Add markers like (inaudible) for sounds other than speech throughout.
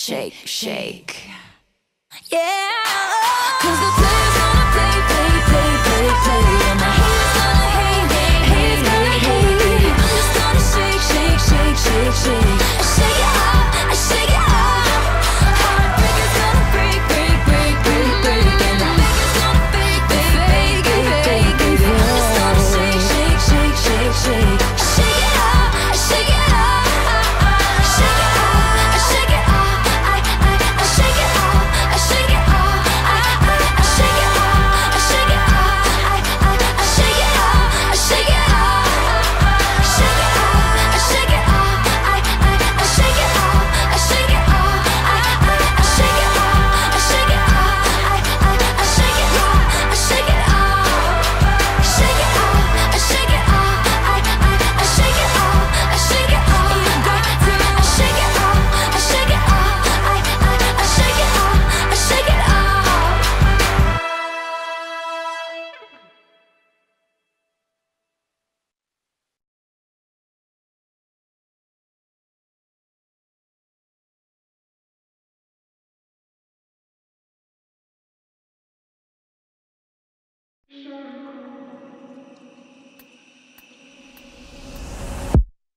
shake, shake. Yeah. Cause the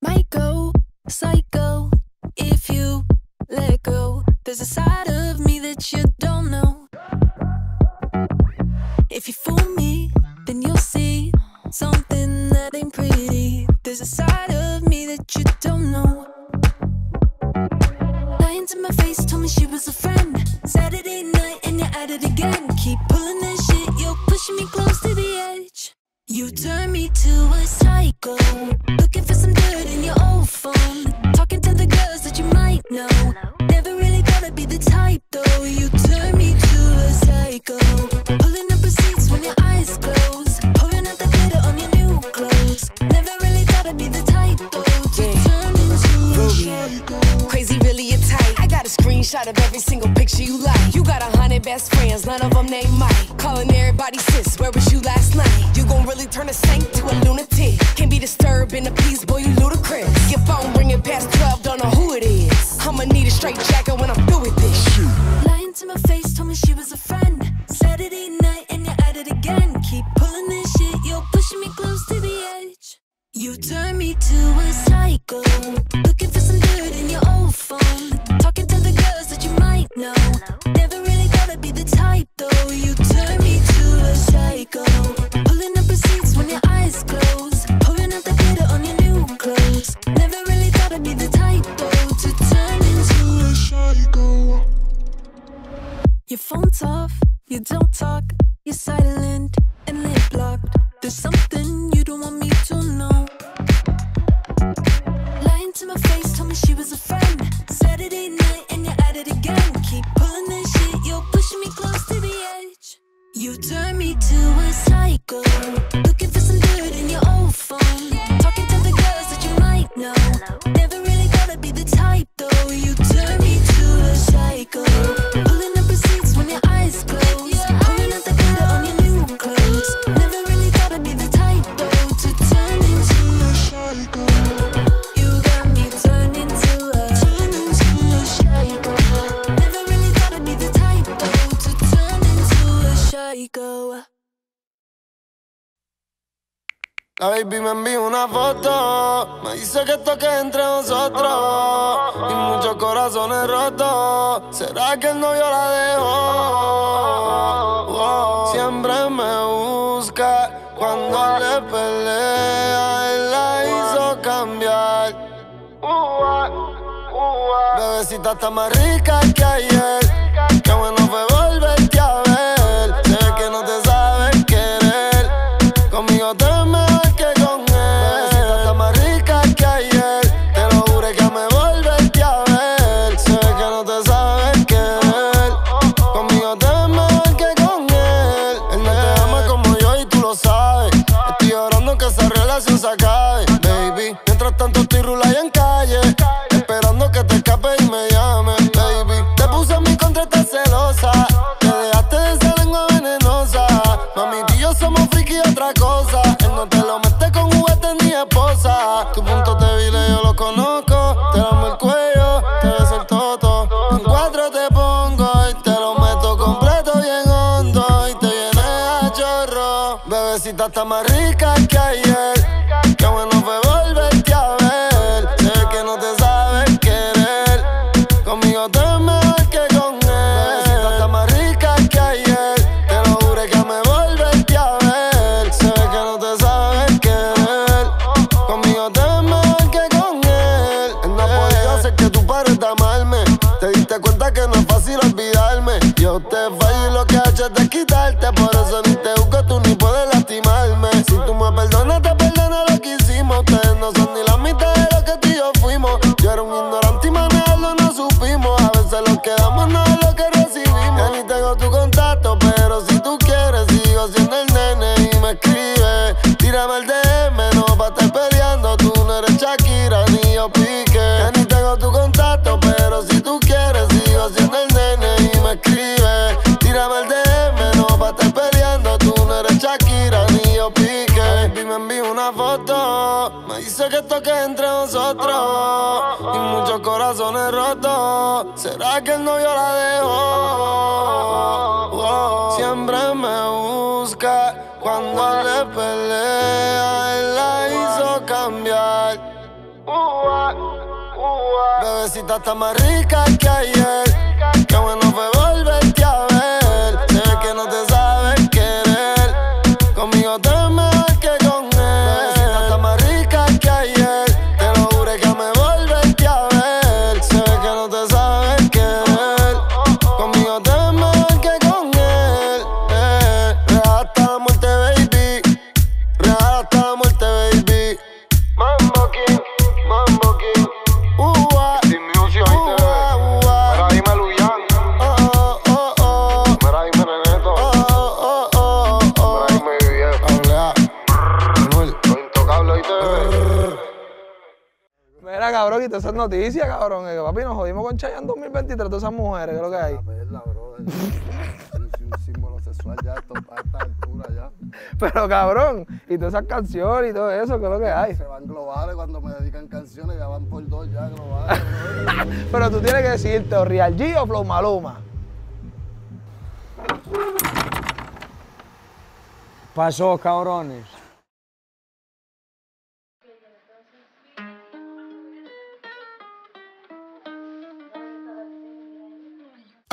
Might go psycho if you let go. There's a side of me that you don't know. If you fool me. go. Look La baby me envió una foto, me dice que esto que entre nosotros y muchos corazones rotos. ¿Será que el novio la dejó? Wow. Siempre me busca cuando le pelea, él la hizo cambiar. Bebecita está más rica que ayer. Qué bueno Bebecita está más rica que ayer. Qué bueno fue volverte a ver. Sé que no te sabes querer. Conmigo te mejor que con él. Bebecita está más rica que ayer. Te lo juro que me volverte a ver. Sé que no te sabes querer. Conmigo te mejor que con él. Él no podía hacer que tú pares de amarme. Te diste cuenta que no es fácil olvidarme. Yo te fallo y lo que hecho es desquitarte. Por eso Tírame el DM, no pa' estar peleando. Tú no eres Shakira ni yo pique. Ya ni tengo tu contacto, pero si tú quieres, sigo siendo el nene y me escribe. Tírame el DM, no pa' estar peleando. Tú no eres Shakira ni yo pique. Baby, me envió una foto. Me dice que esto entre nosotros y muchos corazones rotos. ¿Será que el novio la dejó? Siempre me busca cuando le pelea, él la hizo cambiar. Bebecita está más rica que ayer. Qué bueno Mira, cabrón, y todas esas noticias, cabrón. que, papi, nos jodimos con Chayanne 2023, todas esas mujeres, ¿qué es lo que hay? Es un símbolo sexual ya a esta altura ya. Pero, cabrón, y todas esas canciones y todo eso, ¿qué es lo que hay? Se van globales cuando me dedican canciones, ya van por dos ya globales. (laughs) Pero tú tienes que decirte, o Real G o Flow Maluma. Pasó, cabrones.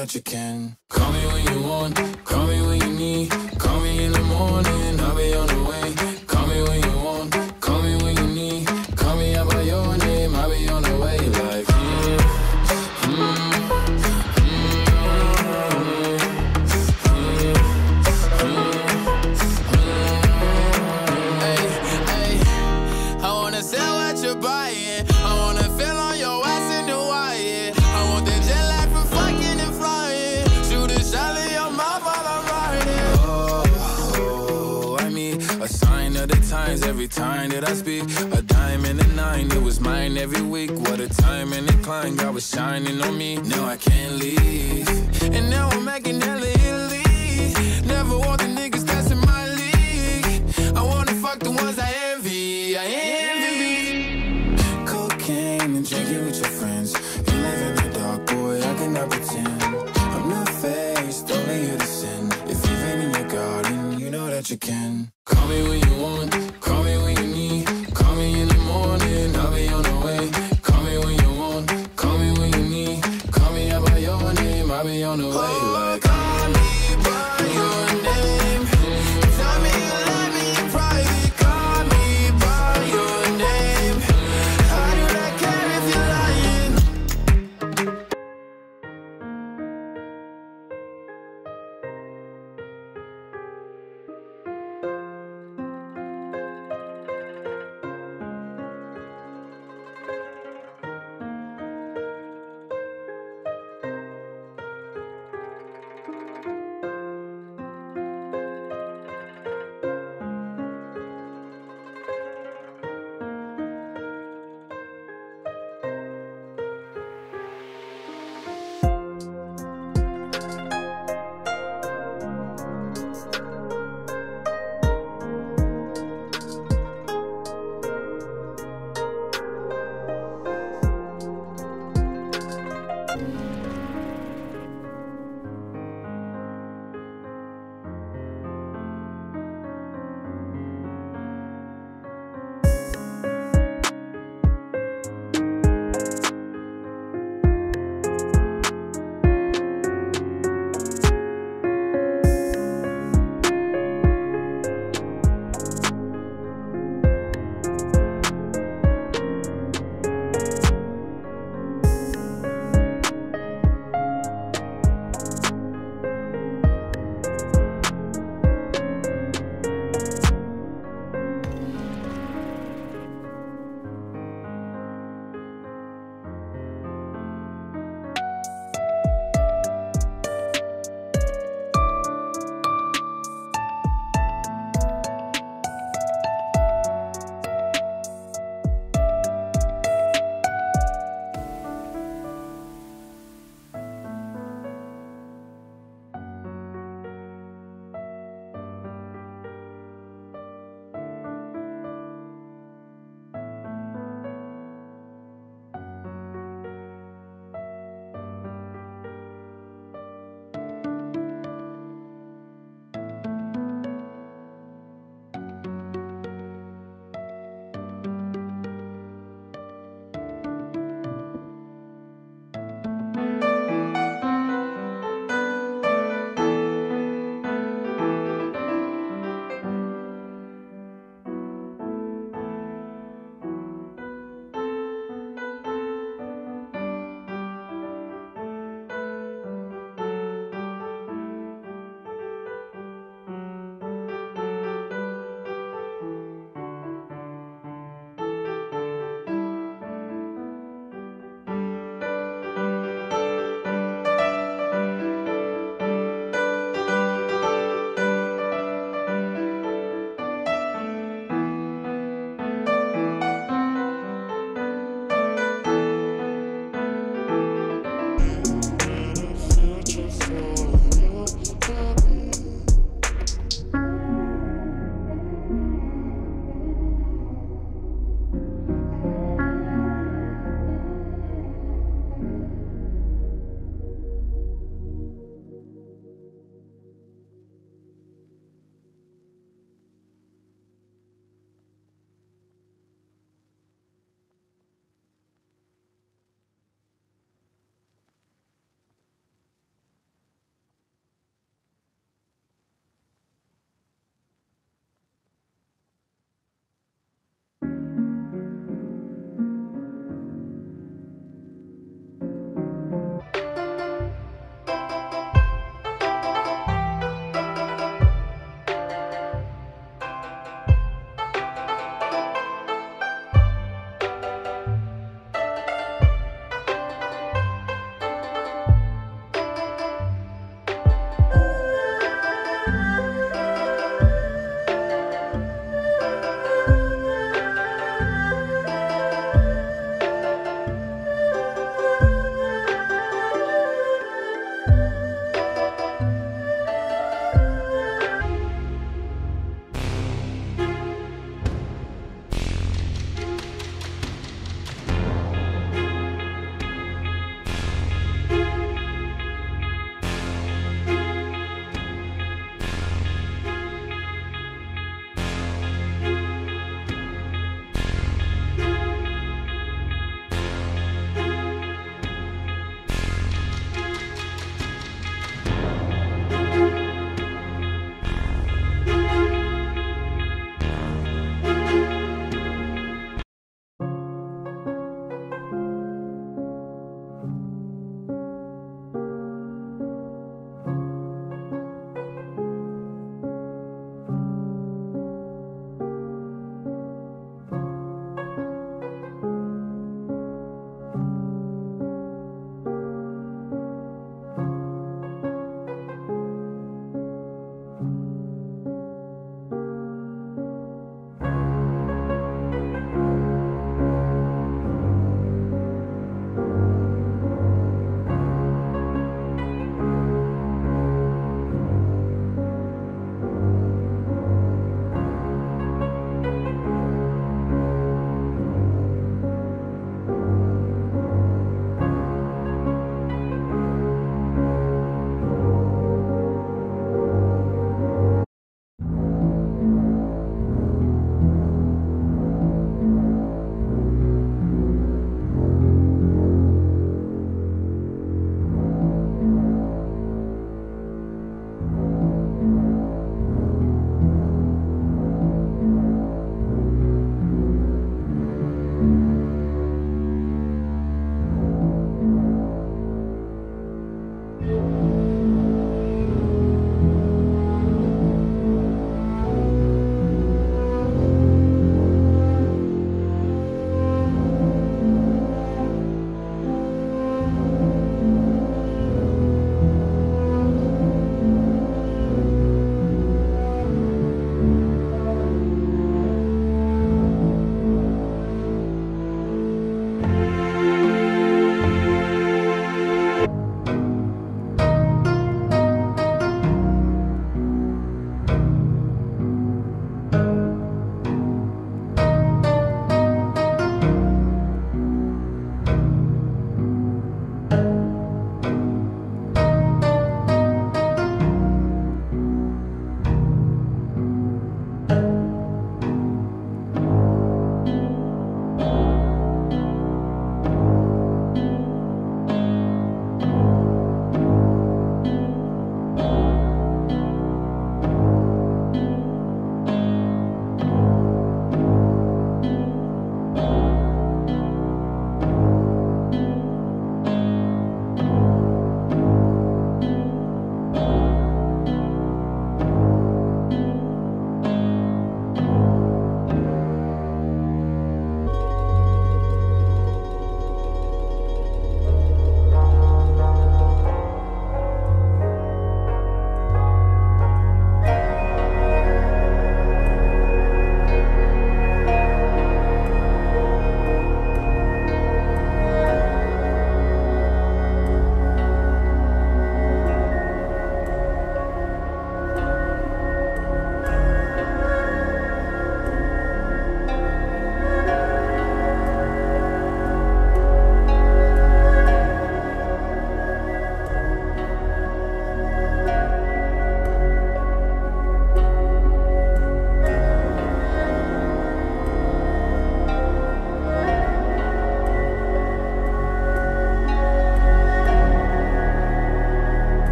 that you can. Call me when you want, call me when you need, call me in the morning.